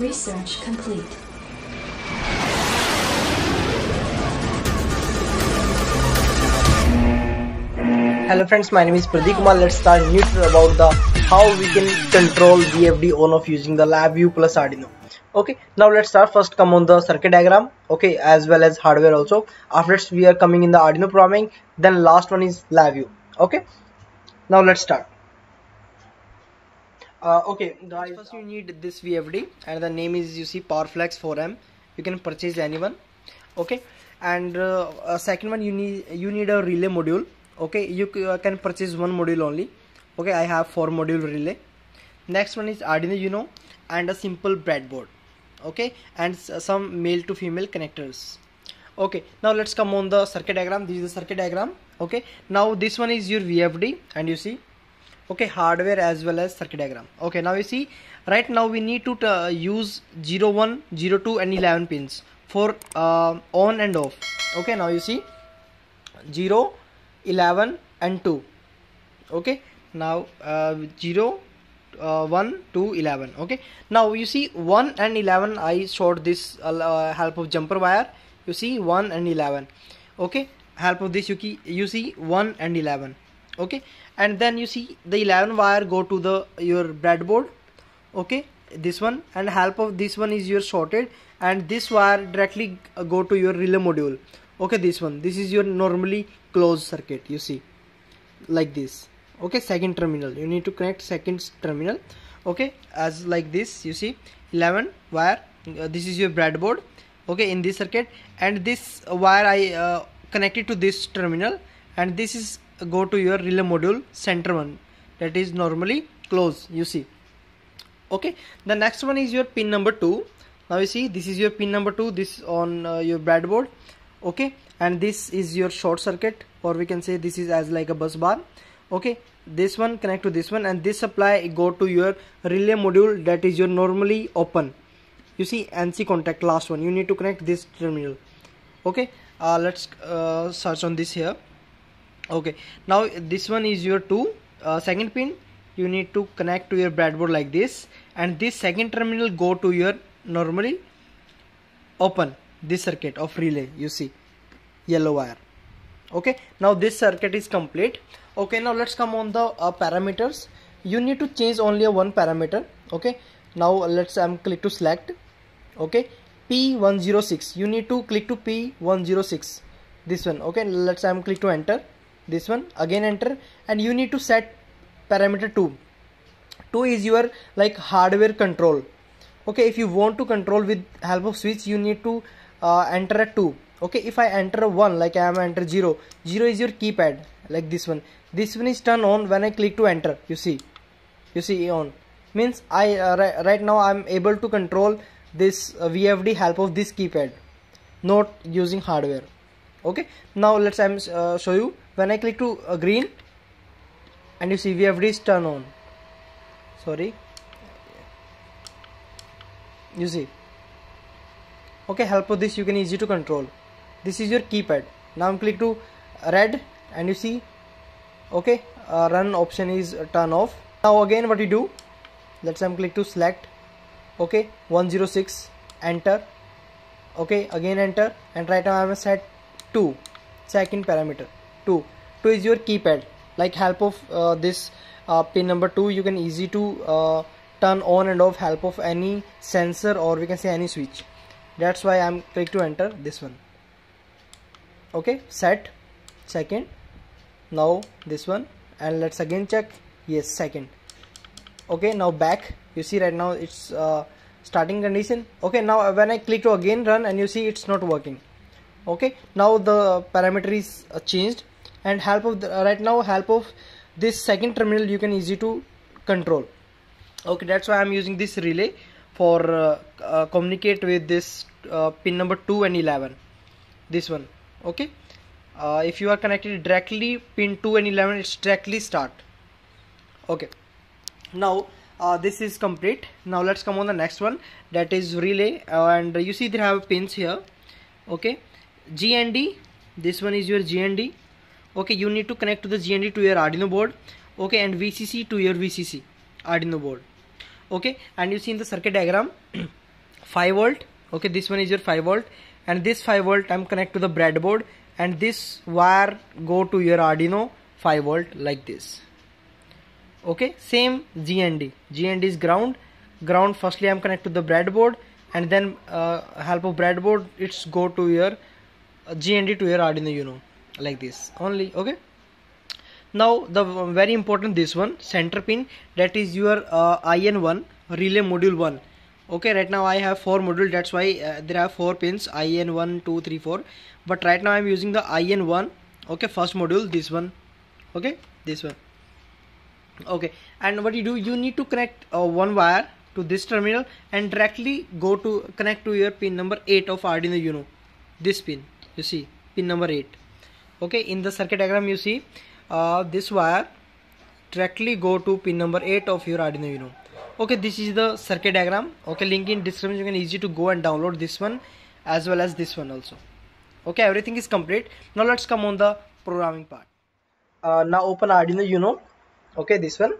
Research complete. Hello friends, my name is Pardeep Kumar. Let's start new tutorial about the how we can control VFD on off using the LabVIEW plus Arduino. Okay, now let's start. First come on the circuit diagram. Okay, as well as hardware also. After we are coming in the Arduino programming. Then last one is LabVIEW. Okay, now let's start. Uh, okay, guys. First you need this VFD and the name is you see PowerFlex 4M. You can purchase anyone. Okay, and uh, uh, second one you need you need a relay module okay you uh, can purchase one module only okay i have four module relay next one is arduino Uno and a simple breadboard okay and some male to female connectors okay now let's come on the circuit diagram this is the circuit diagram okay now this one is your vfd and you see okay hardware as well as circuit diagram. Okay now you see right now we need to uh, use 0 1 0 2 and 11 pins for uh, on and off. Okay now you see 0 11 and 2 okay now uh, 0 uh, 1 2 11 okay now you see 1 and 11 I showed this uh, help of jumper wire. You see 1 and 11 okay help of this you, key, you see 1 and 11 okay? And then you see the 11 wire go to the your breadboard. Okay? This one. And help of this one is your shorted and this wire directly go to your relay module. Okay this one. This is your normally closed circuit you see. Like this. Okay? Second terminal. You need to connect second terminal. Okay? As like this you see. 11 wire. Uh, this is your breadboard. Okay? In this circuit. And this wire I uh, connected to this terminal. And this is go to your relay module center one. That is normally close you see. Okay the next one is your pin number 2 now you see this is your pin number 2 this on uh, your breadboard okay? And this is your short circuit or we can say this is as like a bus bar okay? This one connect to this one and this supply go to your relay module that is your normally open. You see NC contact last one. You need to connect this terminal okay? Uh, let's uh, search on this here okay. Now this one is your two. Uh, second pin you need to connect to your breadboard like this. And this second terminal go to your normally open this circuit of relay you see. Yellow wire. Okay. Now this circuit is complete. Okay. Now let's come on the uh, parameters. You need to change only one parameter. Okay. Now let's um, click to select. Okay. P106 you need to click to p106 this one. Okay. Let's um, click to enter this one again enter and you need to set parameter 2 2 is your like hardware control. Okay if you want to control with help of switch you need to uh, enter a 2 okay if I enter a 1 like I am enter 0 0 is your keypad like this one. This one is turned on when I click to enter you see. You see on. Means I uh, right, now I'm able to control this uh, VFD help of this keypad not using hardware. Okay now let's I'm uh, show you when I click to uh, green and you see we have is turn on. Sorry. You see. Okay help of this you can easy to control. This is your keypad. Now click to red and you see. Okay uh, run option is turn off. Now again what you do? Let's I'm click to select. Okay 106 enter. Okay again enter and right now I'm set 2 second parameter 2 2 is your keypad. Like help of uh, this uh, pin number 2 you can easy to uh, turn on and off help of any sensor or we can say any switch. That's why I'm click to enter this one. Okay set second now this one and let's again check yes second. Okay now back you see right now it's uh, starting condition. Okay now when I click to again run and you see it's not working. Okay now the parameter is uh, changed and help of the, uh, right now help of this second terminal you can easy to control. Okay that's why I'm using this relay for uh, uh, communicate with this uh, pin number 2 and 11 this one okay? Uh, if you are connected directly pin 2 and 11 it's directly start. Okay. Now uh, this is complete. Now let's come on the next one. That is relay and you see they have pins here. Okay. GND this one is your GND okay you need to connect to the GND to your Arduino board. Okay and VCC to your VCC Arduino board. Okay and you see in the circuit diagram 5 volt. Okay this one is your 5 volt. And this 5 volt I'm connect to the breadboard. And this wire go to your Arduino 5 volt like this. Okay same GND GND is ground. Ground firstly I'm connect to the breadboard. And then uh, help of breadboard it's go to your uh, GND to your Arduino Uno like this. Only okay? Now the very important this one center pin that is your uh, IN1 relay module 1 okay right now I have four module that's why uh, there are four pins IN1 2 3 4 but right now I'm using the IN1 okay first module this one. Okay this one. Okay and what you do you need to connect uh, one wire to this terminal and directly go to connect to your pin number 8 of Arduino Uno this pin you see pin number 8 okay in the circuit diagram you see uh, this wire directly go to pin number 8 of your Arduino. Uno okay this is the circuit diagram. Okay link in description you can easy to go and download this one as well as this one also. Okay everything is complete. Now let's come on the programming part. Uh, now open Arduino Uno okay this one.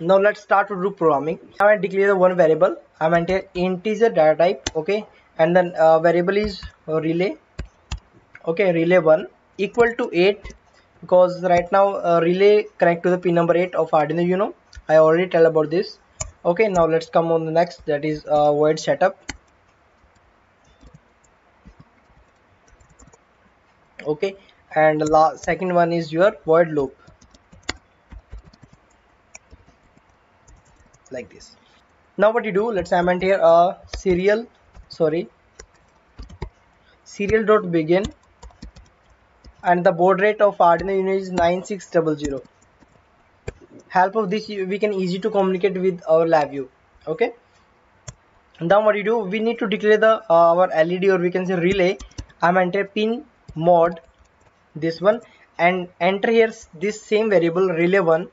Now let's start to do programming. I will declare one variable. I'm enter integer data type okay? And then uh, variable is relay. Okay relay 1 equal to 8 because right now uh, relay connect to the pin number 8 of arduino uno i already tell about this. Okay now let's come on the next that is uh, void setup. Okay and the second one is your void loop. Like this. Now what you do let's comment here a uh, serial sorry serial dot begin and the baud rate of Arduino Uno is 9600 help of this we can easy to communicate with our LabVIEW okay? Now what you do we need to declare the uh, our LED or we can say relay. I'm enter pin mode this one and enter here this same variable relay one.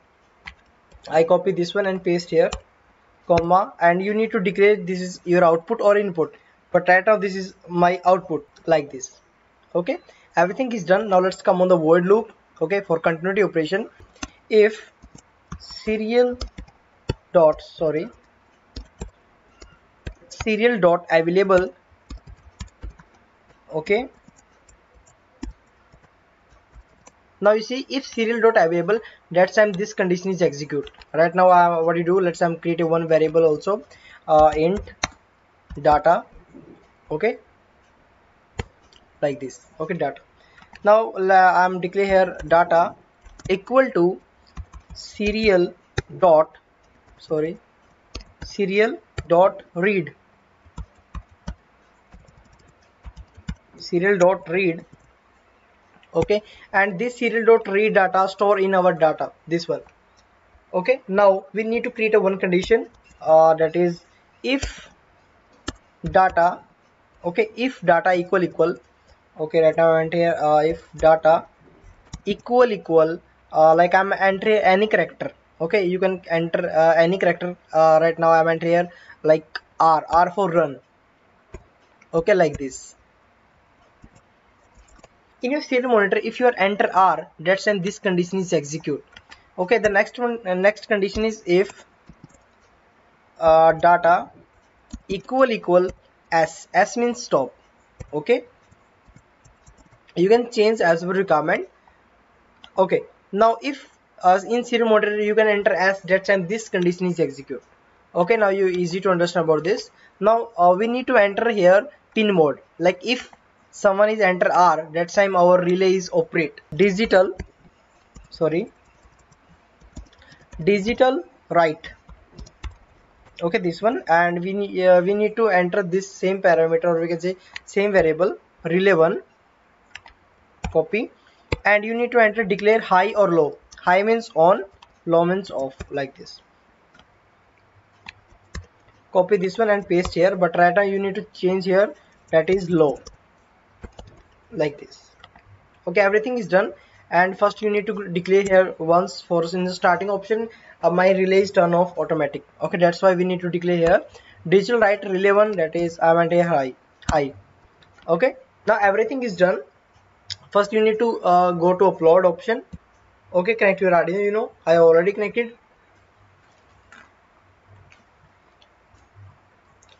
I copy this one and paste here comma and you need to declare this is your output or input. But right now this is my output like this. Okay everything is done. Now let's come on the void loop okay for continuity operation. If serial dot sorry serial dot available okay. Now you see if serial dot available that time this condition is execute. Right now uh, what you do? Let's create a one variable also uh, int data okay like this okay data now i'm declare here data equal to serial dot sorry serial dot read. Serial dot read okay? And this serial dot read data store in our data this one okay? Now we need to create a one condition uh, that is if data okay? If data equal equal okay right now I'm here uh, if data equal equal uh, like I'm entering any character. Okay you can enter uh, any character uh, right now I'm entering here like R R for run. Okay like this. In your serial monitor? If you are enter r that's when this condition is execute. Okay the next one uh, next condition is if uh, data equal equal s. S means stop. Okay you can change as per requirement okay. Now if uh, in serial monitor you can enter as that's time this condition is executed. Okay. Now you easy to understand about this. Now uh, we need to enter here pin mode. Like if someone is enter R that time our relay is operate. Digital sorry. Digital write okay this one. And we uh, we need to enter this same parameter or we can say same variable relay one copy. And you need to enter declare high or low. High means on low means off like this. Copy this one and paste here. But right now you need to change here. That is low. Like this. Okay everything is done. And first you need to declare here once for in the starting option uh, my relay is turn off automatic. Okay that's why we need to declare here. Digital write relay one that is I want a high high. Okay now everything is done first you need to uh, go to upload option. Okay connect your Arduino Uno I already connected.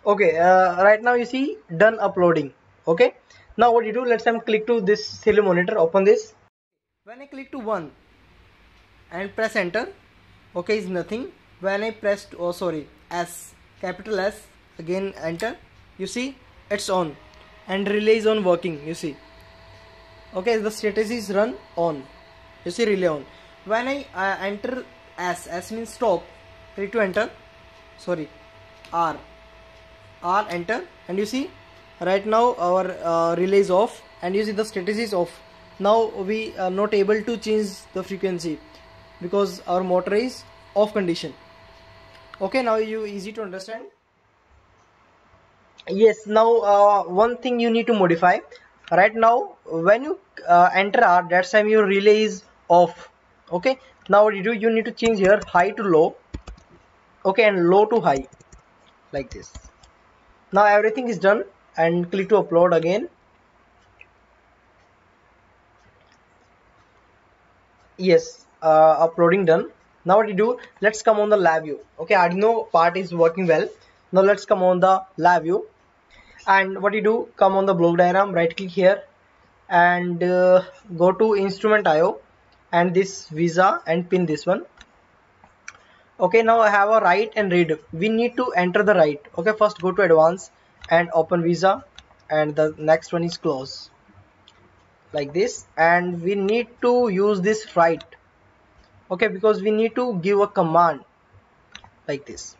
Okay uh, right now you see done uploading. Okay? Now what you do let's um, click to this serial monitor. Open this. When I click to 1 and press enter okay is nothing. When I press oh sorry S capital S again enter. You see it's on. And relay is on working you see okay the status is run on. You see relay on. When I uh, enter S S means stop. Click to enter? Sorry. R. R enter. And you see right now our uh, relay is off. And you see the status is off. Now we are not able to change the frequency because our motor is off condition. Okay now you easy to understand? Yes now uh, one thing you need to modify right now when you uh, enter R that time your relay is off. Okay? Now what you do you need to change here high to low. Okay? And low to high. Like this. Now everything is done. And click to upload again. Yes. Uh, uploading done. Now what you do let's come on the LabVIEW. Okay? Arduino part is working well. Now let's come on the LabVIEW and what you do come on the block diagram right click here and uh, go to instrument IO and this visa and pin this one. Okay now I have a write and read. We need to enter the write. Okay first go to advanced and open visa and the next one is close. Like this. And we need to use this write. Okay because we need to give a command. Like this.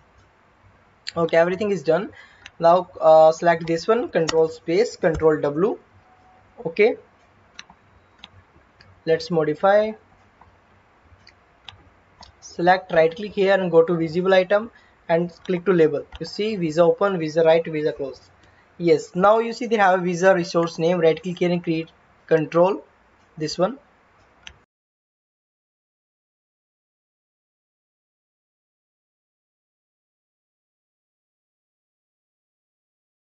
Okay everything is done now uh, select this one control space control W. Okay. Let's modify. Select right click here and go to visible item and click to label. You see visa open visa write visa close. Yes. Now you see they have a visa resource name. Right click here and create control this one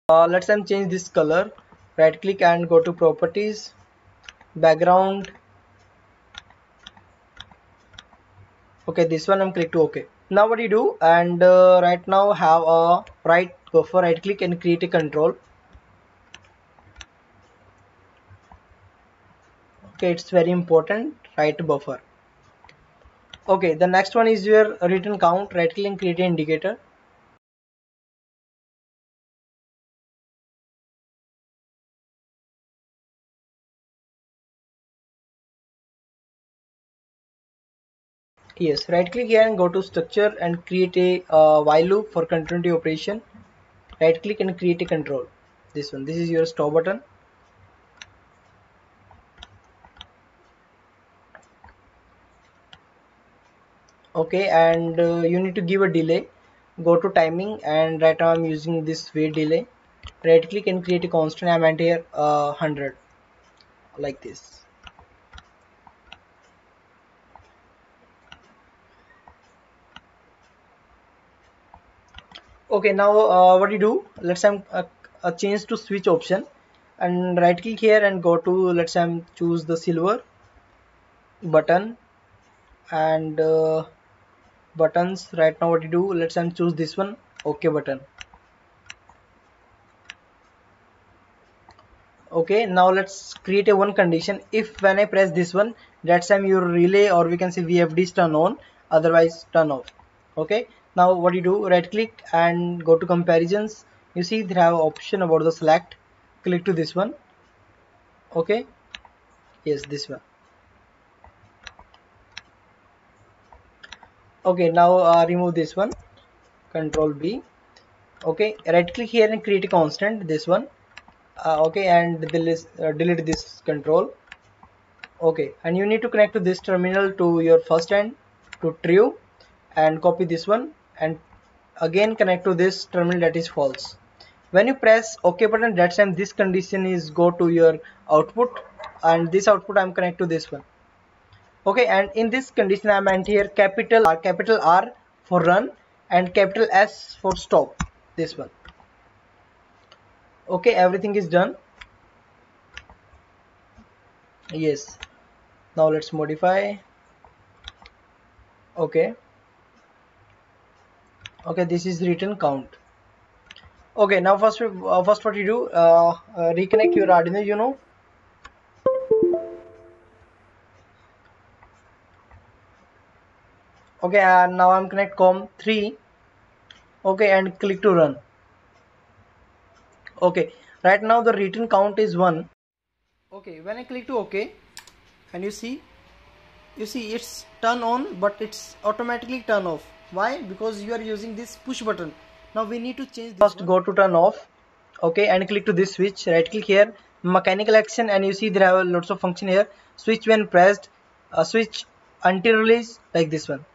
uh, let's then change this color. Right click and go to properties. Background. Okay this one I'm click to OK now what you do? And uh, right now have a write buffer right click and create a control. Okay it's very important. Write buffer. Okay the next one is your return count. Right click and create an indicator yes right click here and go to structure and create a uh, while loop for continuity operation. Right click and create a control. This one this is your stop button. Okay and uh, you need to give a delay. Go to timing and right now I'm using this wait delay. Right click and create a constant I'm at here uh, 100 like this okay now uh, what you do? Let's say uh, a change to switch option and right click here and go to let's say choose the silver button and uh, buttons. Right now what you do? Let's say choose this one. Ok button. Okay now let's create a one condition. If when I press this one that time your relay or we can say VFDs turn on. Otherwise turn off. Okay now what you do right click and go to comparisons. You see they have option about the select. Click to this one. Okay. Yes this one. Okay now uh, remove this one. Control B. Okay right click here and create a constant this one. Uh, okay and delete, uh, delete this control. Okay and you need to connect to this terminal to your first end to true and copy this one and again connect to this terminal that is false. When you press ok button that time this condition is go to your output. And this output i'm connect to this one. Okay and in this condition i'm here capital r capital r for run and capital s for stop this one. Okay everything is done. Yes. Now let's modify. Okay okay this is return count. Okay now first uh, first what you do uh, uh, reconnect your Arduino Uno. Okay and now I'm connect com 3 okay and click to run. Okay right now the return count is 1 okay when I click to OK and you see you see it's turn on but it's automatically turn off why? Because you are using this push button. Now we need to change first go to turn off okay and click to this switch. Right click here mechanical action and you see there are lots of function here. Switch when pressed uh, switch until release like this one.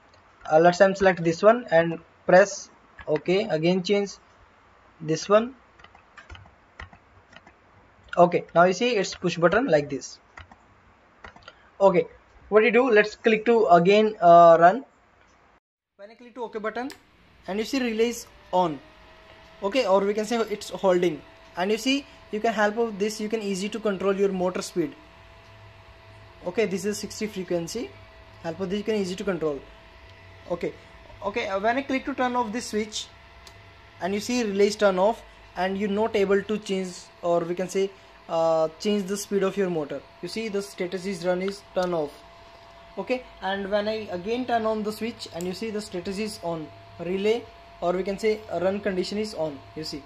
Uh, let's time select this one and press okay again change this one. Okay now you see it's push button like this. Okay what do you do? Let's click to again uh, run when I click to OK button and you see release on. Okay or we can say it's holding. And you see you can help of this you can easy to control your motor speed. Okay this is 60 frequency. Help of this you can easy to control. Okay okay uh, when I click to turn off this switch and you see release turn off and you're not able to change or we can say uh, change the speed of your motor. You see the status is run is turn off okay and when I again turn on the switch and you see the status is on relay or we can say run condition is on you see.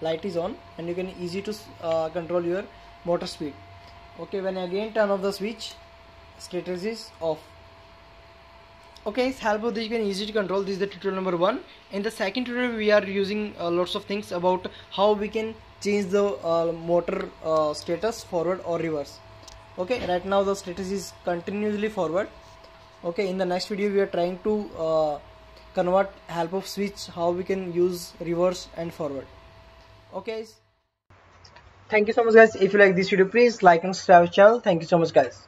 Light is on and you can easy to uh, control your motor speed. Okay when I again turn off the switch status is off. Okay it's helpful that you can easily control. This is the tutorial number one. In the second tutorial we are using uh, lots of things about how we can change the uh, motor uh, status forward or reverse okay right now the status is continuously forward. Okay in the next video we are trying to uh, convert help of switch how we can use reverse and forward. Okay thank you so much guys. If you like this video please like and subscribe channel. Thank you so much guys